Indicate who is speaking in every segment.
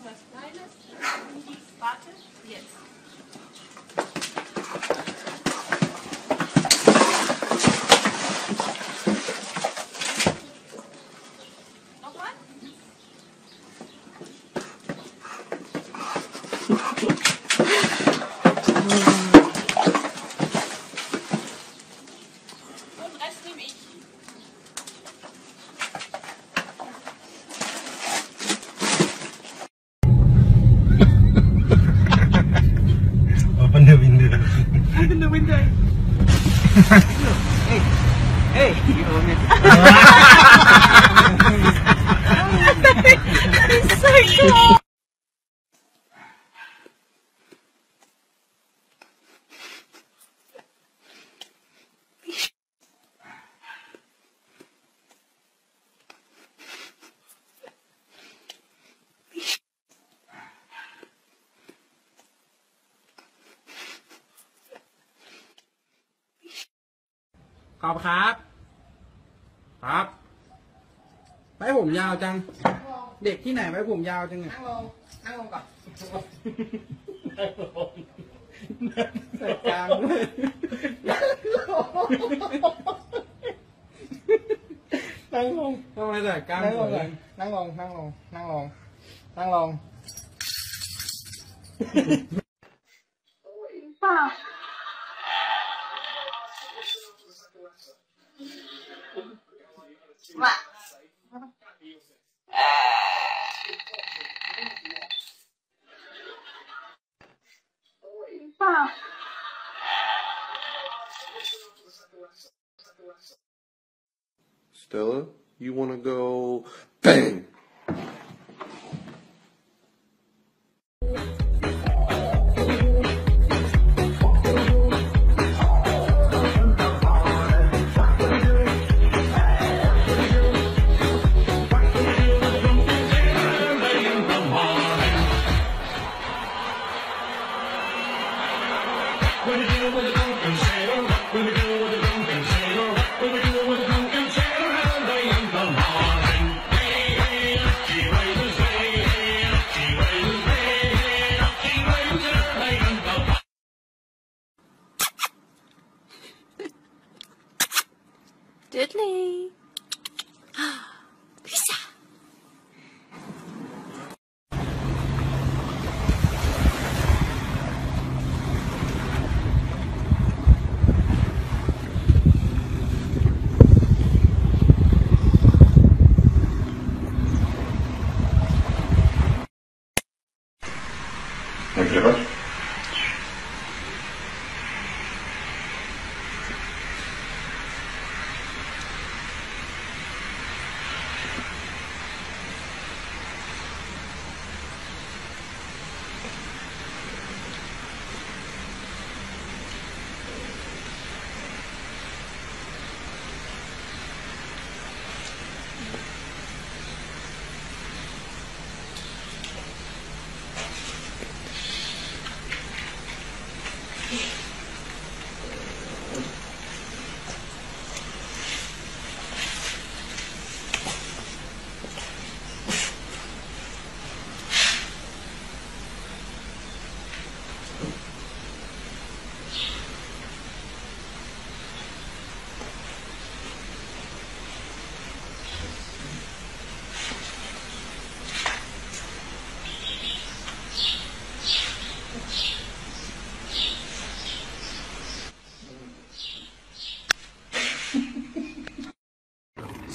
Speaker 1: etwas Kleines in die Warte jetzt. Nochmal?
Speaker 2: different
Speaker 3: ขอบครับ ครับ ไว้ผมยาวจังเด็กที่ไหนไว้ผมยาวจังอะ
Speaker 2: นั่งลงนั่งลงก่อน
Speaker 3: ใส่กลางด้วยนั่งลง ทำไมใส่กลาง
Speaker 2: นั่งลง
Speaker 3: เล
Speaker 2: ก่อน
Speaker 3: ย
Speaker 2: นั่งลง นั่งลง นั่งลง นั่งลง
Speaker 4: Stella, you want to go bang?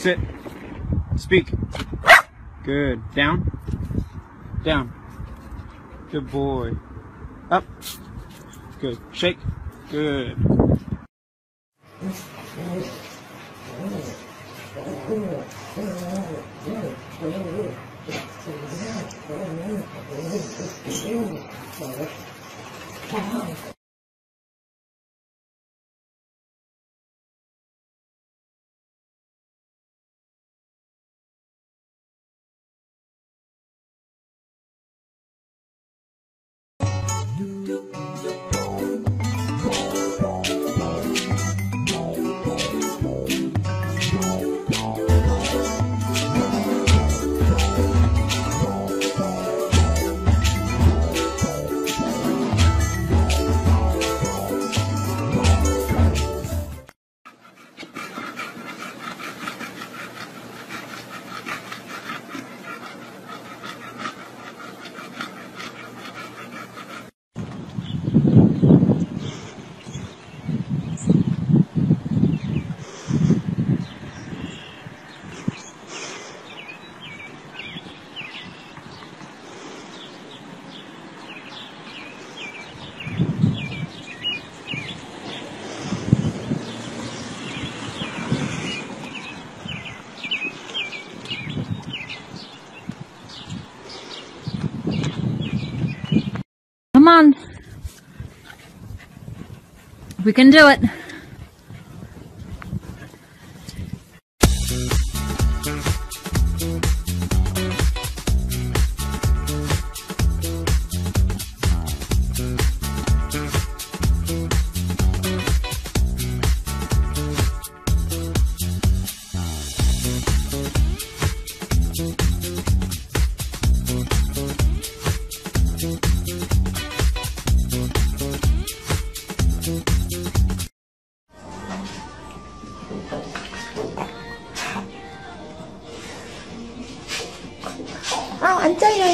Speaker 3: Sit. Speak. Good. Down. Down. Good boy. Up. Good. Shake. Good. you.
Speaker 5: We can do it.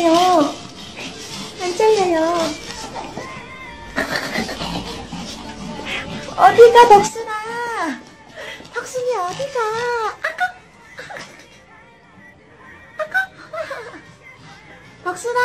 Speaker 6: 잘려요. 안 잘려요. 어디가, 덕순아? 덕순이 어디가? 아까, 아까, 덕순아!